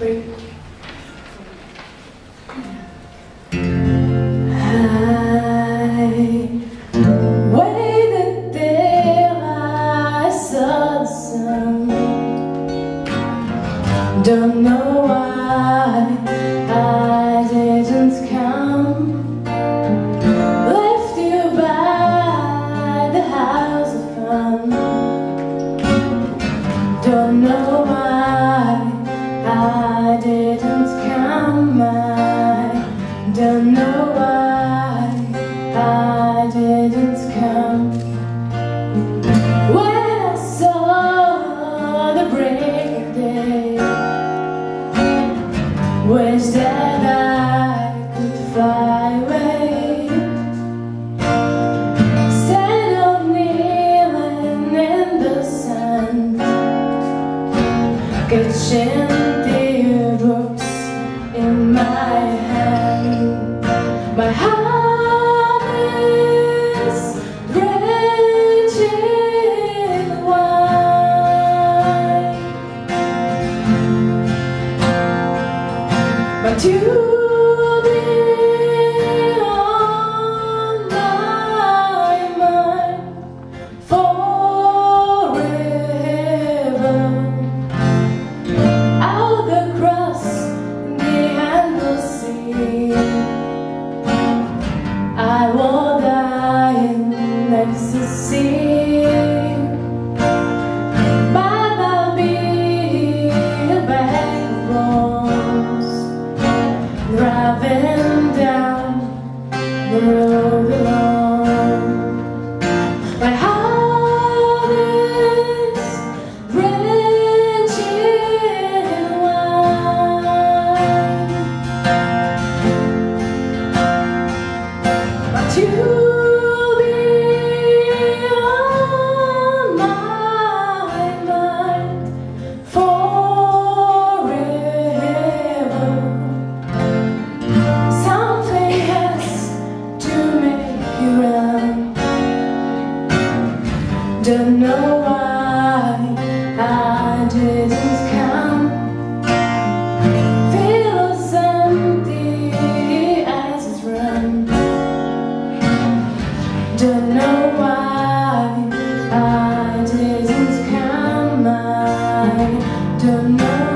I waited I saw the sun. Don't know why is that posso sim know why I didn't come. Feel empty as it's run. Don't know why I didn't come. I don't know